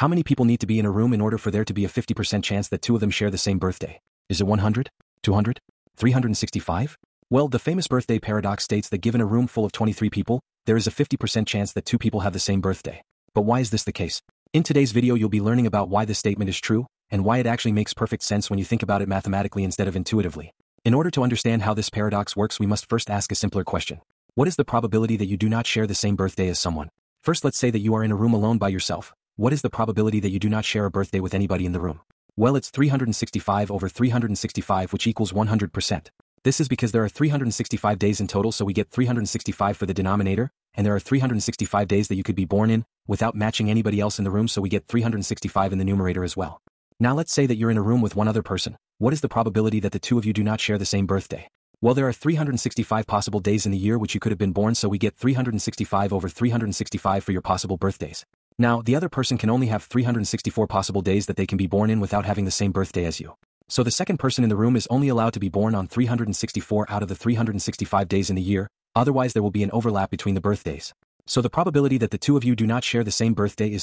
How many people need to be in a room in order for there to be a 50% chance that two of them share the same birthday? Is it 100? 200? 365? Well, the famous birthday paradox states that given a room full of 23 people, there is a 50% chance that two people have the same birthday. But why is this the case? In today's video you'll be learning about why this statement is true, and why it actually makes perfect sense when you think about it mathematically instead of intuitively. In order to understand how this paradox works we must first ask a simpler question. What is the probability that you do not share the same birthday as someone? First let's say that you are in a room alone by yourself. What is the probability that you do not share a birthday with anybody in the room? Well it's 365 over 365 which equals 100%. This is because there are 365 days in total so we get 365 for the denominator, and there are 365 days that you could be born in, without matching anybody else in the room so we get 365 in the numerator as well. Now let's say that you're in a room with one other person. What is the probability that the two of you do not share the same birthday? Well there are 365 possible days in the year which you could have been born so we get 365 over 365 for your possible birthdays. Now, the other person can only have 364 possible days that they can be born in without having the same birthday as you. So the second person in the room is only allowed to be born on 364 out of the 365 days in the year, otherwise there will be an overlap between the birthdays. So the probability that the two of you do not share the same birthday is